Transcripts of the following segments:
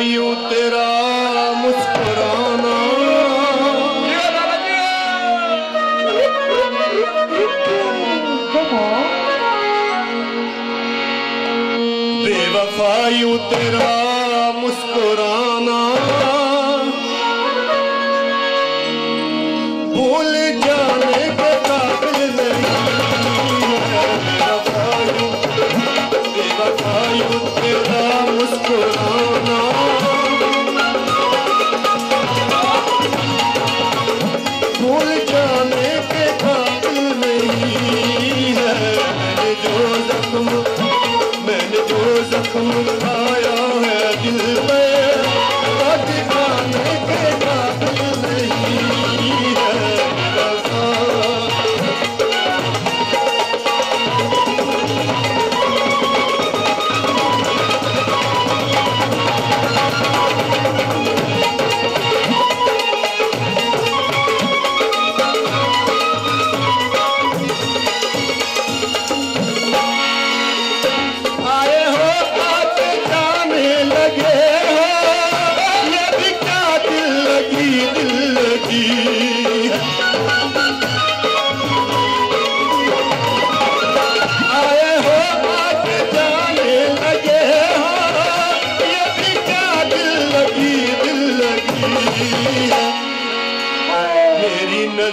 यूं तेरा मुस्कुराना। बेवफा यूं तेरा मुस्कुराना Bye.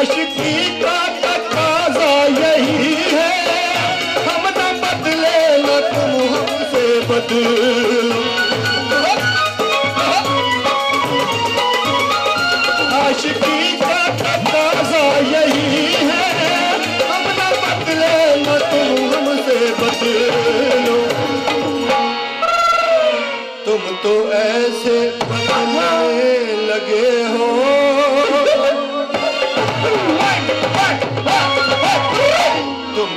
आशिकी का तकाजा यही है। हम न बदले न तुम हमसे बदलो। आशिकी का तकाजा यही है। हम न बदले न तुम हमसे बदलो। तुम तो ऐसे बदलने